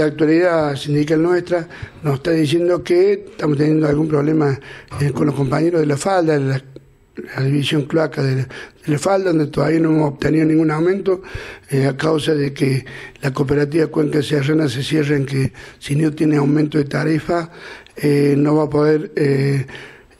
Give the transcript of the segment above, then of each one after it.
la actualidad sindical nuestra nos está diciendo que estamos teniendo algún problema eh, con los compañeros de la falda, la, división cloaca de la, falda, donde todavía no hemos obtenido ningún aumento eh, a causa de que la cooperativa Cuenca Serrana se cierra en que si no tiene aumento de tarifa eh, no va a poder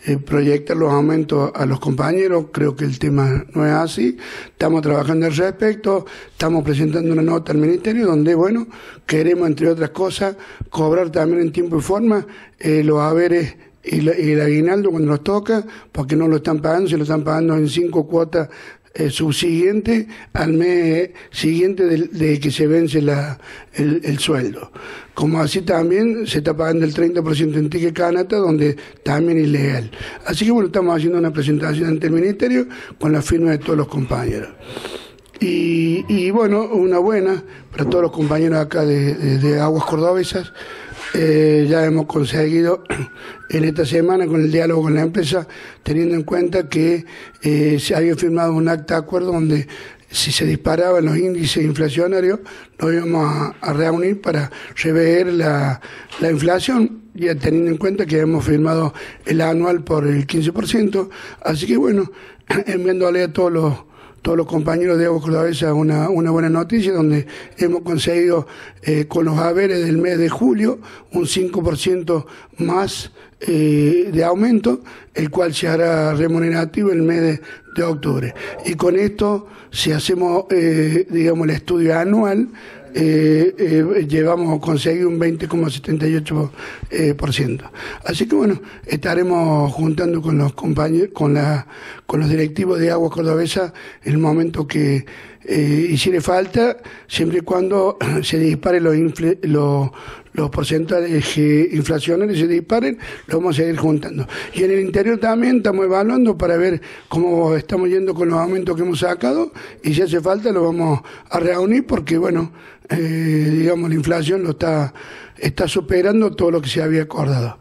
eh, proyectar los aumentos a los compañeros, creo que el tema no es así, estamos trabajando al respecto, estamos presentando una nota al Ministerio donde, bueno, queremos, entre otras cosas, cobrar también en tiempo y forma eh, los haberes y, el aguinaldo cuando nos toca, porque no lo están pagando, se lo están pagando en cinco cuotas eh, subsiguiente al mes siguiente de, que se vence la, el, sueldo. Como así también se está pagando el 30% en ticket canata, donde también es ilegal. Así que bueno, estamos haciendo una presentación ante el Ministerio con la firma de todos los compañeros. Y, y bueno, una buena para todos los compañeros acá de Aguas Cordobesas. Eh, ya hemos conseguido en esta semana con el diálogo con la empresa, teniendo en cuenta que eh, se había firmado un acta de acuerdo donde si se disparaban los índices inflacionarios, nos íbamos a, reunir para rever la, la, inflación, ya teniendo en cuenta que hemos firmado el anual por el 15%. Así que bueno, enviándole a todos los todos los compañeros de Agua Cordobesa una, una buena noticia donde hemos conseguido eh, con los haberes del mes de julio un 5% más eh, de aumento, el cual se hará remunerativo el mes de, octubre. Y con esto, si hacemos, eh, digamos, el estudio anual, eh, eh, llevamos conseguir un 20,78%. Eh, por ciento. Así que bueno, estaremos juntando con los compañeros, con, la, con los directivos de Agua Cordobesa el momento que eh, hiciera falta, siempre y cuando se disparen los, los, los porcentajes inflacionarios se disparen, lo vamos a seguir juntando. Y en el interior también estamos evaluando para ver cómo estamos yendo con los aumentos que hemos sacado y si hace falta lo vamos a reunir porque, bueno, eh, digamos, la inflación lo está, está superando todo lo que se había acordado.